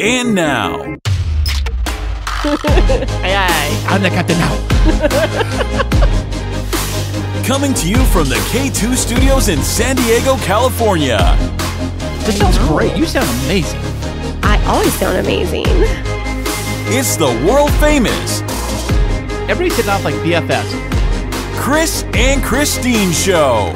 And now, Aye, aye. I'm the captain now. coming to you from the K2 studios in San Diego, California, This sounds great. You sound amazing. I always sound amazing. it's the world famous Everybody's hitting off like BFFs. Kris and Kristine Show.